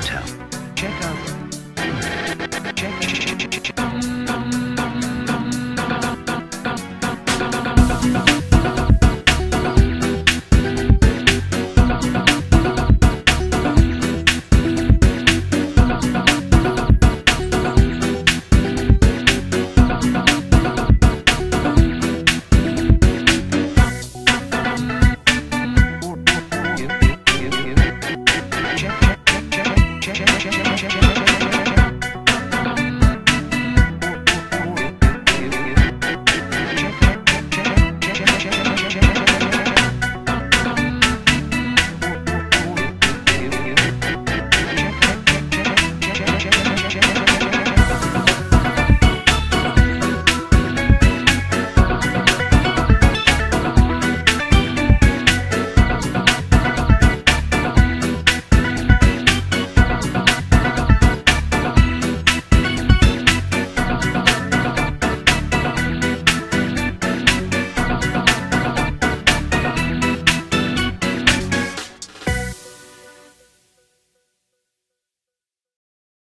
Intel. Check out. Check. check, check,